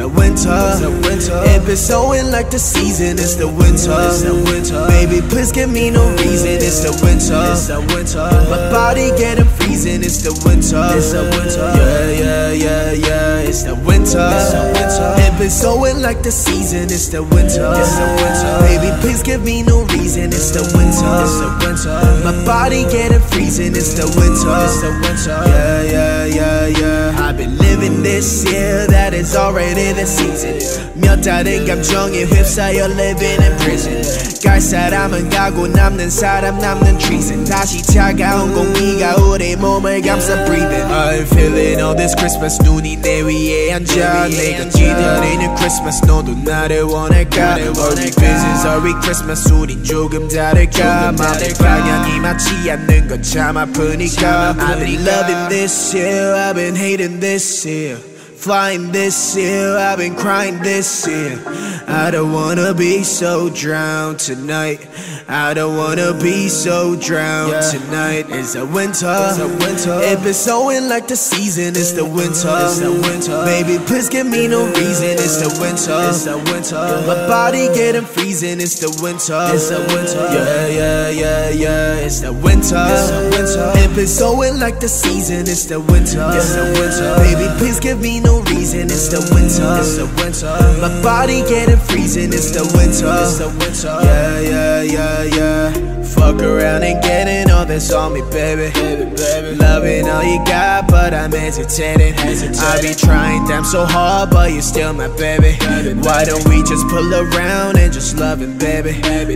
the winter. It's the winter. It been snowing like the season. It's the winter. It's the winter. Baby, please give me no reason. It's the winter. It's the winter. My body getting freezing. It's the winter. It's the winter. Yeah, yeah, yeah, yeah. It's the winter. It's the winter. It been snowing like the season. It's the winter. It's the winter. Baby, please give me no reason. It's the winter. It's the winter. My body getting freezing. It's the winter. It's the winter. Yeah, yeah, yeah, yeah. I've been living this year That is already the season. 몇 다른 감정에 휩싸여 living in prison. 갈 사람은 가고 남는 사람 남는 treason. 다시 차가운 공기가 우리 몸을 감싸 breathing. I'm feeling all this Christmas 눈이 내 위에 앉아. 내가 기다리는 Christmas 너도 나를 원할까? Are we business? Are we Christmas? 우린 조금 다를까? 마음의 방향이 맞지 않는 건 참 아프니까. I've been loving this year. I've been hating this year. Flying this year, I've been crying this year. I don't wanna be so drowned tonight. I don't wanna be so drowned Yeah. tonight. It's a winter. If it's a winter. It been snowing like the season. It's the winter. It's the winter. Baby, please give me no reason. It's the winter. It's the winter. My body getting freezing. It's the winter. It's the winter. Yeah, yeah, yeah, yeah. It's the winter. If it's the winter. It been snowing like the season. It's the winter. It's the winter. Baby, please give me no reason. It's the winter. It's the winter. My body getting freezing. It's the winter. It's the winter. Yeah, yeah, yeah, yeah. Fuck around and getting all this on me, baby. Baby, baby. Loving all you got, but I'm hesitating. I be trying damn so hard, but you're still my baby. Why don't we just pull around and just love it, baby?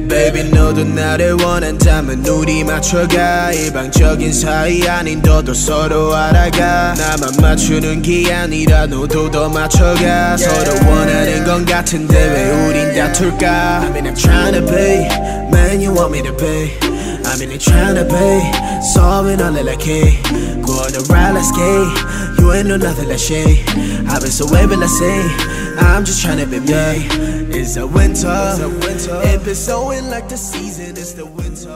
Baby, 너도 나를 원한다면 우리 맞춰가. 일방적인 사이 아닌 너도 서로 알아가. 나만 맞추는 게 아니라 너도 더 맞춰가. 서로 원하는 건 같은데 왜 우린 다툴까? I mean I'm trying to be, man you want me to be. I'm in it trying to be Solving all of that key Go on the ride, let's skate You ain't know nothing like shade I've been so able to say I'm just trying to be me It's the winter It's the winter. It been snowing like the season It's the winter